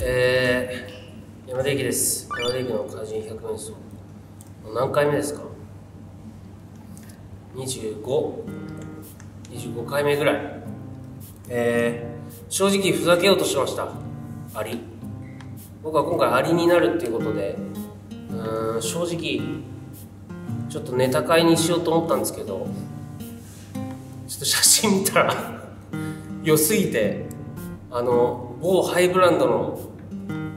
えー、山田駅です。山田駅の怪人100円層何回目ですか？2525回目ぐらい。えー、正直ふざけようとしました。アリ。僕は今回アリになるっていうことでうーん正直ちょっとネタ会にしようと思ったんですけどちょっと写真見たら良すぎてあの某ハイブランドの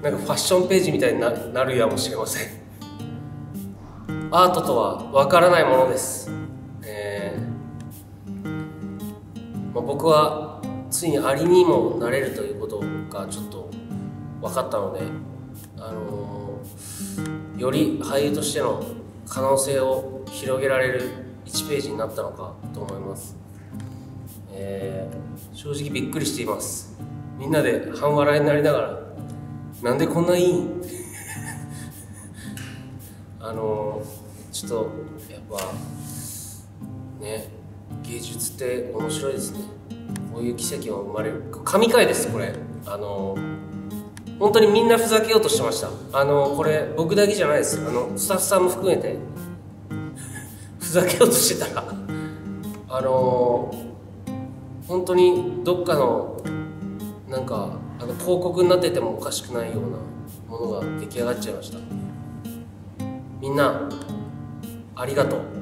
なんかファッションページみたいになるやもしれません。アートとは分からないものです、えーまあ、僕はついにアリにもなれるということがちょっと分かったので、あのーより俳優としての可能性を広げられる1ページになったのかと思います、えー正直びっくりしています。みんなで半笑いになりながらなんでこんないいん？あのちょっとやっぱね芸術って面白いですね。こういう奇跡が生まれる。神回ですこれ。あの本当にみんなふざけようとしてました。あのこれ僕だけじゃないです。あのスタッフさんも含めて。ふざけようとしてたら。あの本当にどっかのなんかあの広告になっててもおかしくないようなものが出来上がっちゃいました。みんなありがとう。